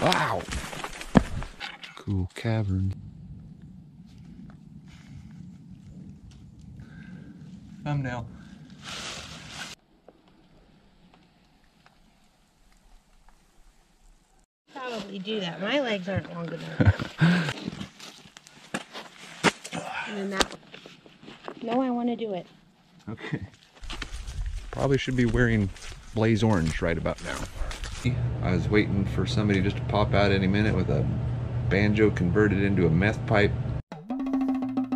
Wow. Cool cavern. Thumbnail. Probably do that. My legs aren't long enough. and then that. No, I want to do it. Okay. Probably should be wearing blaze orange right about now. I was waiting for somebody just to pop out any minute with a banjo converted into a meth pipe.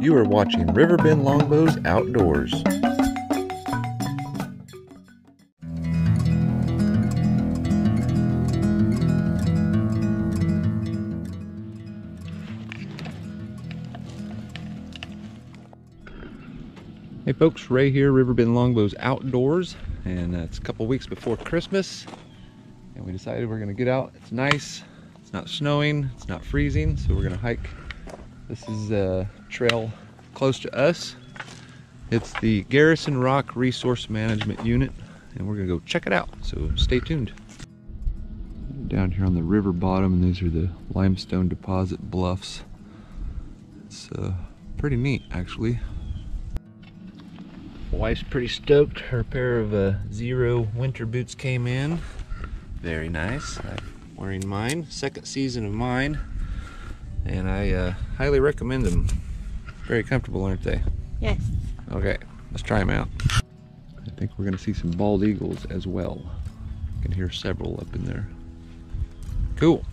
You are watching Riverbend Longbows Outdoors. Hey folks, Ray here, Riverbend Longbows Outdoors, and uh, it's a couple weeks before Christmas, and we decided we're gonna get out. It's nice, it's not snowing, it's not freezing, so we're gonna hike. This is a trail close to us. It's the Garrison Rock Resource Management Unit, and we're gonna go check it out, so stay tuned. Down here on the river bottom, and these are the limestone deposit bluffs. It's uh, pretty neat, actually. My wife's pretty stoked. Her pair of uh, Xero winter boots came in. Very nice. I'm wearing mine. Second season of mine. And I uh, highly recommend them. Very comfortable, aren't they? Yes. Okay, let's try them out. I think we're going to see some bald eagles as well. I can hear several up in there. Cool.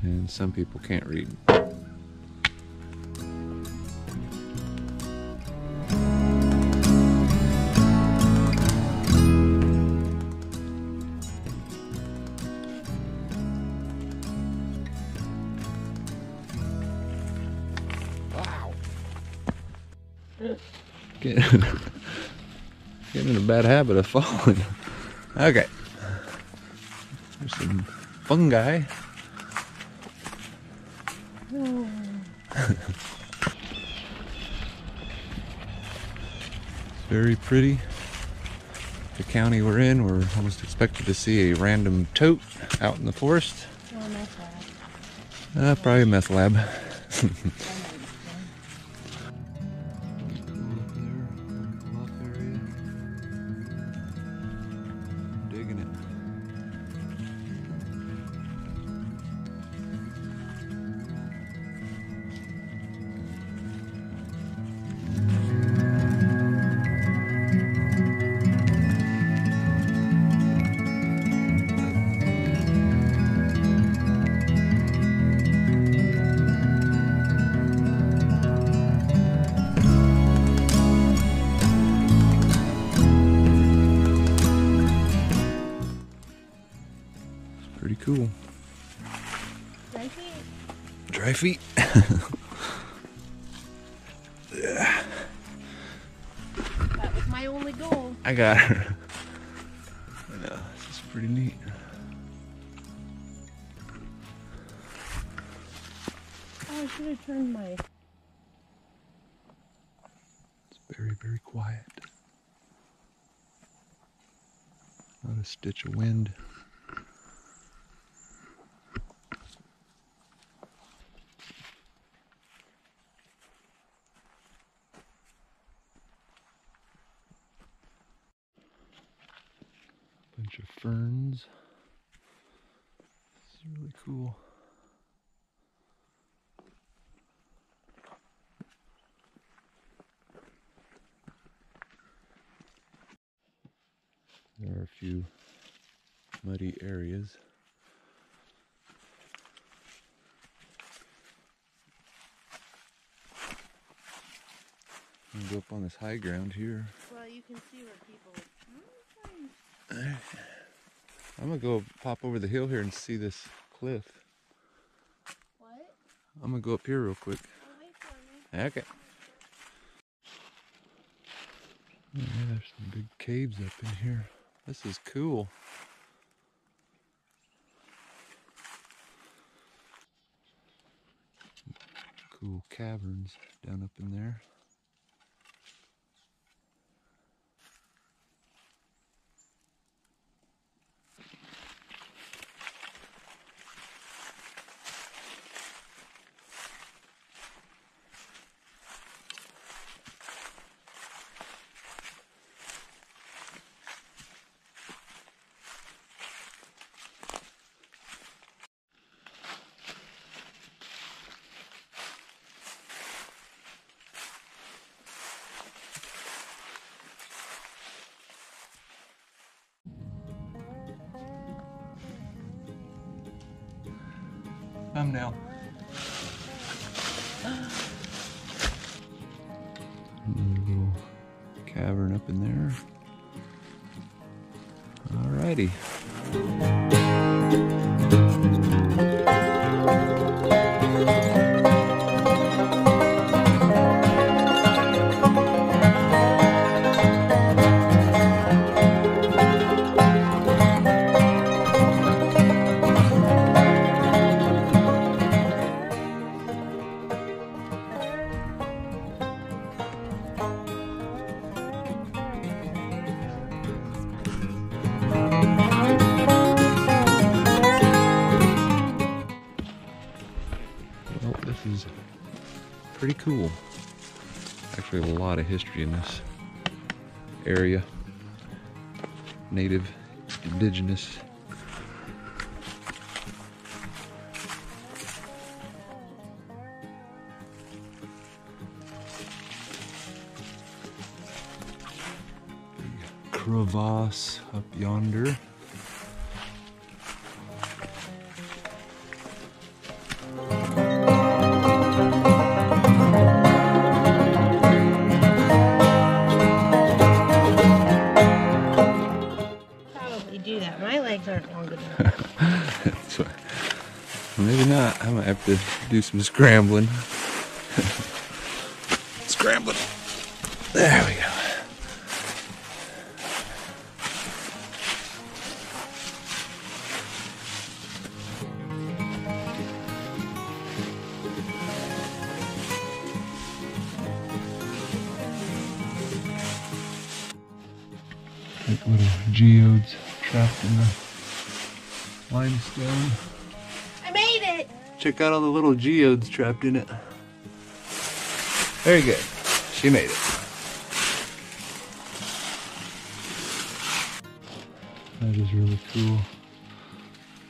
And some people can't read. Bad habit of falling. Okay. There's some fungi. It's very pretty. The county we're in, we're almost expected to see a random tote out in the forest. Oh, that's bad. Uh, probably a meth lab. pretty cool. Right here. Dry feet. yeah. That was my only goal. I got her. I know, this is pretty neat. Oh, I should have turned my. It's very, very quiet. Not a stitch of wind. Bunch of ferns. This is really cool. There are a few muddy areas. Go up on this high ground here. Well, you can see where people. I'm gonna go pop over the hill here and see this cliff. What? I'm gonna go up here real quick. Oh, wait for me. Okay. Yeah, there's some big caves up in here. This is cool. Cool caverns down up in there. Thumbnail. Little cavern up in there. Alrighty. History in this area. Native, indigenous. Crevasse up yonder. Do that. My legs aren't long enough. Maybe not. I might have to do some scrambling. scrambling. There we go. Little geodes trapped in the limestone. I made it. Check out all the little geodes trapped in it. Very good. She made it. That is really cool.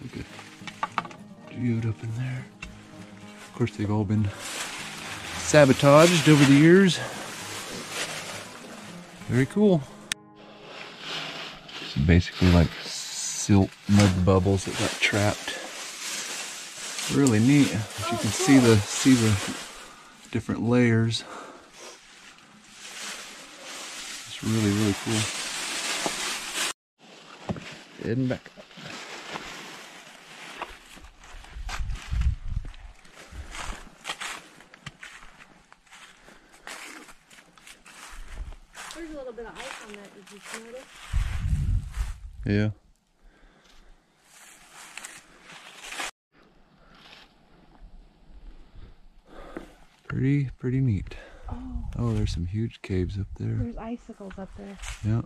Look at geode up in there. Of course, they've all been sabotaged over the years. Very cool. Basically like silt mud bubbles that got trapped really neat. But you can see the see the different layers. It's really really cool. Heading back. There's a little bit of ice on that. Did you notice? Yeah. Pretty pretty neat. Oh, Oh, there's some huge caves up there. there's icicles up there. Yeah.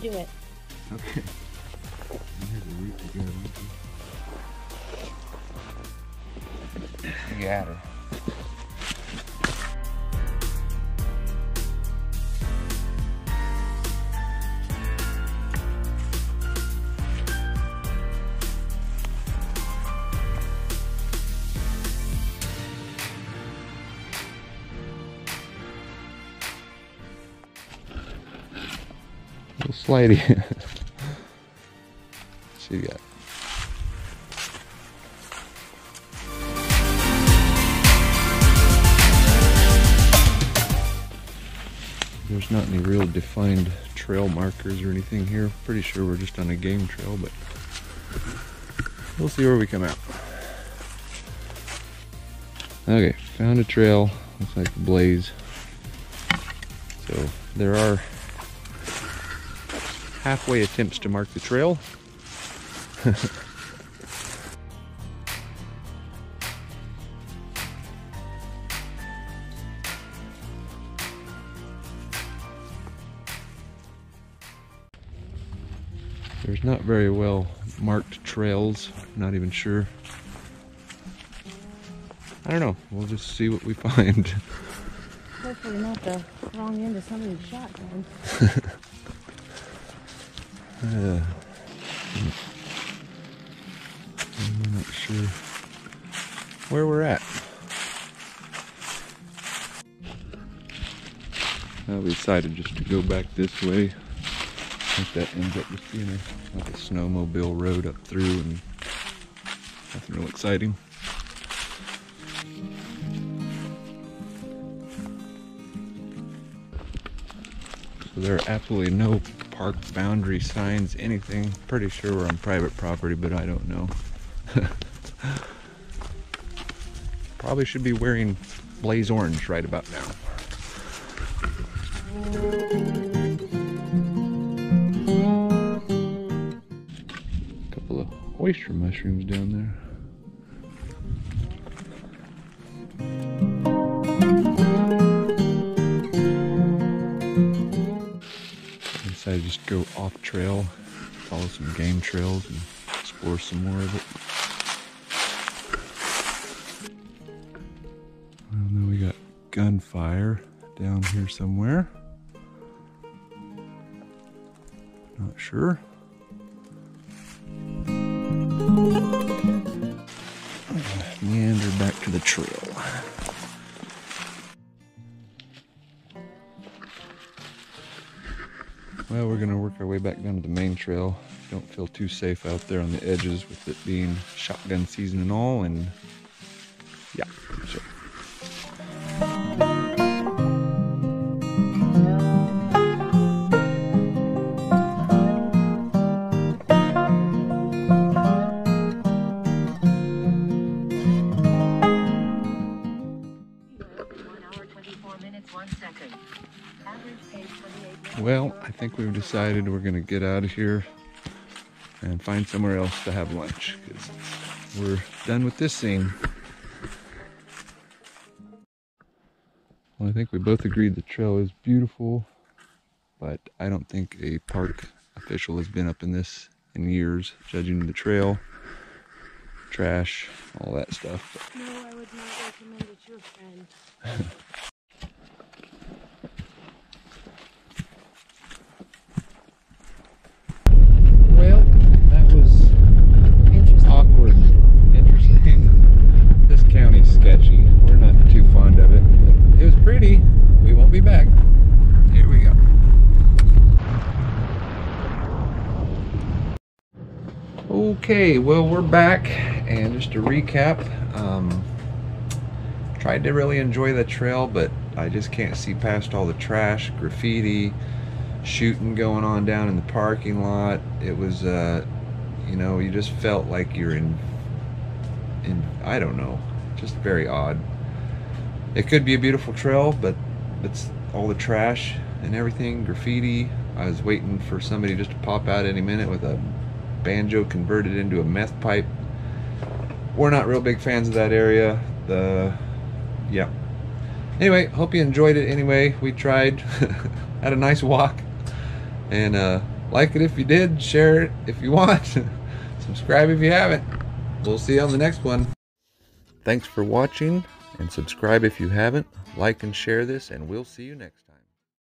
To do it. Okay. Here's a root to go. You got her. Slidey. she got. There's not any real defined trail markers or anything here. Pretty sure we're just on a game trail, but we'll see where we come out. Okay, found a trail. Looks like the blaze. So there are halfway attempts to mark the trail. There's not very well marked trails, not even sure. I don't know, we'll just see what we find. Hopefully not the wrong end of somebody's shotgun. Uh, I'm not sure where we're at. Uh, we decided just to go back this way. I think that ends up just being a, like a snowmobile road up through and nothing real exciting. So there are absolutely no park boundary signs, anything. Pretty sure we're on private property, but I don't know. Probably should be wearing blaze orange right about now. A Couple of oyster mushrooms down there. Just go off trail, follow some game trails and explore some more of it. Well, then we got gunfire down here somewhere. Not sure. Meander back to the trail. Well, we're gonna work our way back down to the main trail. Don't feel too safe out there on the edges with it being shotgun season and all, and yeah, Well, I think we've decided we're gonna get out of here and find somewhere else to have lunch because we're done with this scene. Well, I think we both agreed the trail is beautiful, but I don't think a park official has been up in this in years, judging the trail, trash, all that stuff. No, I would not recommend it to your friend. Well, that was Interesting. awkward, interesting. This county's sketchy. We're not too fond of it. But it was pretty. We won't be back. Here we go. Okay, well we're back, and just to recap, um, tried to really enjoy the trail, but I just can't see past all the trash, graffiti, shooting going on down in the parking lot. It was, uh, you know, you just felt like you're in, in, I don't know, just very odd. It could be a beautiful trail, but it's all the trash and everything, graffiti. I was waiting for somebody just to pop out any minute with a banjo converted into a meth pipe. We're not real big fans of that area. The, yeah. Anyway, hope you enjoyed it anyway. We tried. Had a nice walk. And uh, like it if you did, share it if you want, subscribe if you haven't. We'll see you on the next one. Thanks for watching and subscribe if you haven't. Like and share this, and we'll see you next time.